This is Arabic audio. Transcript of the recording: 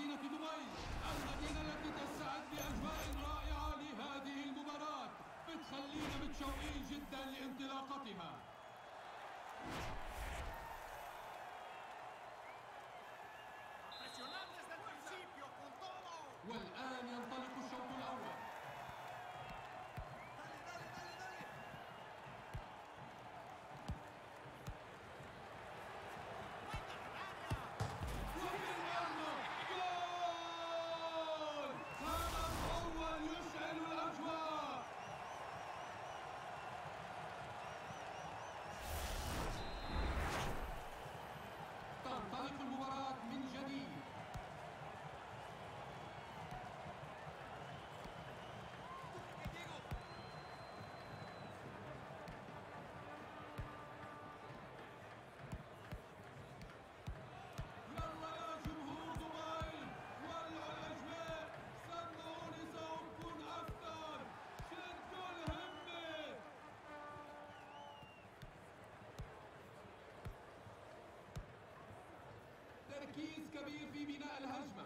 مدينة دبي المدينة التي تستعد بأجواء رائعة لهذه المباراة بتخلينا متشوقين جدا لانطلاقتها. الكبير في بناء الهجمة.